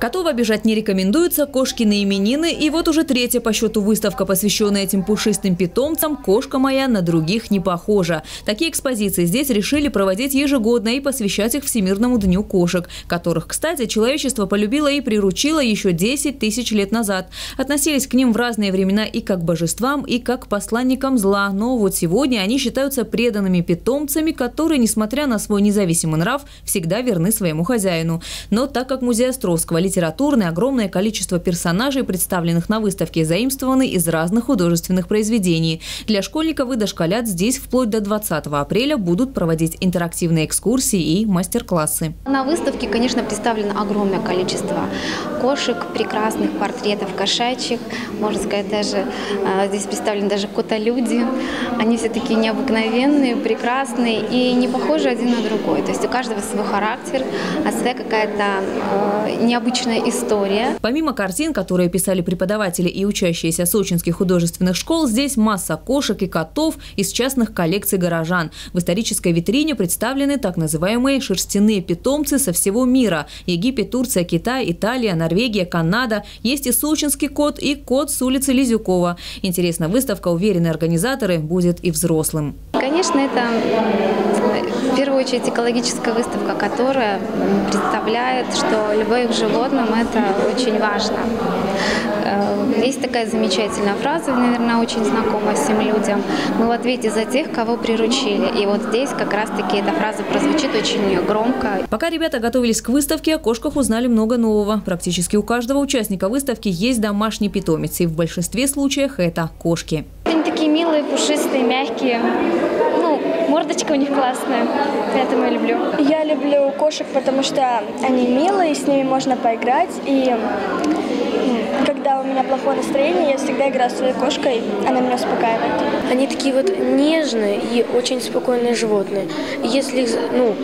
Котов обижать не рекомендуется, кошки на именины. И вот уже третья по счету выставка, посвященная этим пушистым питомцам. Кошка моя на других не похожа. Такие экспозиции здесь решили проводить ежегодно и посвящать их Всемирному дню кошек, которых, кстати, человечество полюбило и приручило еще 10 тысяч лет назад. Относились к ним в разные времена и как божествам, и как посланникам зла. Но вот сегодня они считаются преданными питомцами, которые, несмотря на свой независимый нрав, всегда верны своему хозяину. Но так как музей Островского литературный, огромное количество персонажей, представленных на выставке, заимствованы из разных художественных произведений. Для школьников и дошколят здесь вплоть до 20 апреля будут проводить интерактивные экскурсии и мастер-классы. На выставке, конечно, представлено огромное количество кошек, прекрасных портретов кошачьих. Можно сказать, даже а, здесь представлены даже кота-люди. Они все такие необыкновенные, прекрасные и не похожи один на другой. То есть у каждого свой характер, а своя какая-то э, необычная необычная история. Помимо картин, которые писали преподаватели и учащиеся сочинских художественных школ, здесь масса кошек и котов из частных коллекций горожан. В исторической витрине представлены так называемые шерстяные питомцы со всего мира. Египет, Турция, Китай, Италия, Норвегия, Канада. Есть и сочинский кот, и кот с улицы Лизюкова. Интересно, выставка, уверены организаторы, будет и взрослым. Конечно, это первую очередь экологическая выставка, которая представляет, что животное животным это очень важно. Э, есть такая замечательная фраза, наверное, очень знакома всем людям. Мы в ответе за тех, кого приручили. И вот здесь как раз-таки эта фраза прозвучит очень громко. Пока ребята готовились к выставке, о кошках узнали много нового. Практически у каждого участника выставки есть домашний питомец. И в большинстве случаев это кошки. Милые, пушистые, мягкие. Ну, мордочка у них классная, поэтому я люблю. Я люблю кошек, потому что они милые, с ними можно поиграть. И когда у меня плохое настроение, я всегда играю с своей кошкой, она меня успокаивает. Они такие вот нежные и очень спокойные животные. Если их ну,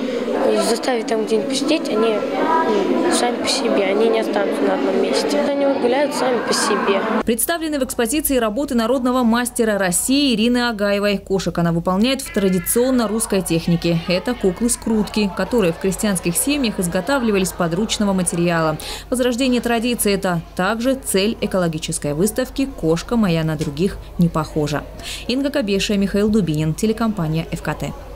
заставить там где-нибудь посидеть, они ну, сами по себе, они не останутся на одном месте. Они вот гуляют сами по себе. Представлены в экспозиции работы народного мастера России Ирины Агаевой. Кошек она выполняет в традиционно русской технике. Это куклы-скрутки, которые в крестьянских семьях изготавливались подручного материала. Возрождение традиции – это также цель экологической выставки «Кошка моя на других не похожа». Инга Кабеша, Михаил Дубинин, телекомпания «ФКТ».